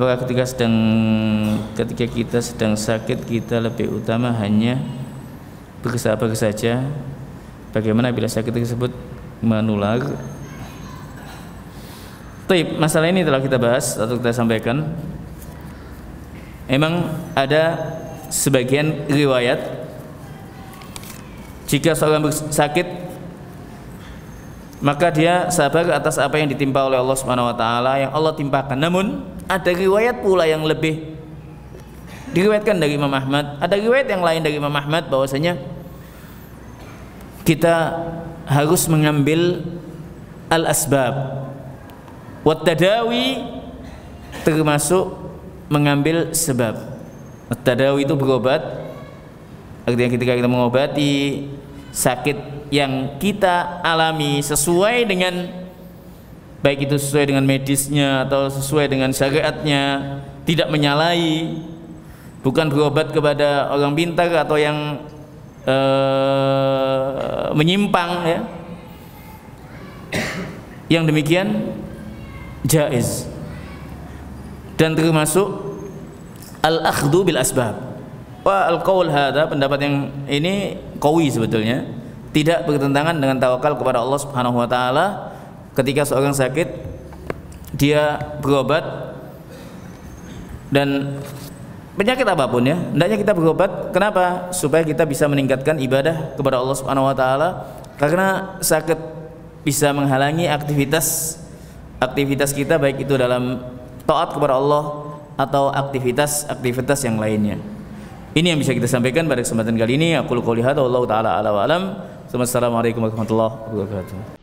apakah ketika sedang ketika kita sedang sakit kita lebih utama hanya bersabar saja? Bagaimana bila sakit tersebut menular? Taib, masalah ini telah kita bahas atau kita sampaikan. Emang ada sebagian riwayat jika seorang sakit maka dia sabar atas apa yang ditimpa oleh Allah Subhanahu wa taala yang Allah timpakan. Namun ada riwayat pula yang lebih diriwayatkan dari Imam Ahmad, ada riwayat yang lain dari Imam Ahmad bahwasanya kita harus mengambil al-asbab. Wat tadawi termasuk mengambil sebab. Tadawi itu berobat. Artinya ketika kita mengobati sakit yang kita alami sesuai dengan baik itu sesuai dengan medisnya atau sesuai dengan syariatnya tidak menyalahi bukan berobat kepada orang pintar atau yang uh, menyimpang ya. Yang demikian jaiz. Dan termasuk al-akhdhu bil asbab wa al-qaul hadha pendapat yang ini qawi sebetulnya. Tidak bertentangan dengan tawakal kepada Allah Subhanahu wa taala. Ketika seorang sakit dia berobat dan penyakit apa pun ya hendaknya kita berobat. Kenapa? Supaya kita bisa meningkatkan ibadah kepada Allah Subhanahu wa taala. Karena sakit bisa menghalangi aktivitas aktivitas kita baik itu dalam taat kepada Allah atau aktivitas-aktivitas yang lainnya. Ini yang bisa kita sampaikan pada kesempatan kali ini. Aku qouli hadza wallahu taala ala wa alam. Wassalamualaikum warahmatullahi wabarakatuh.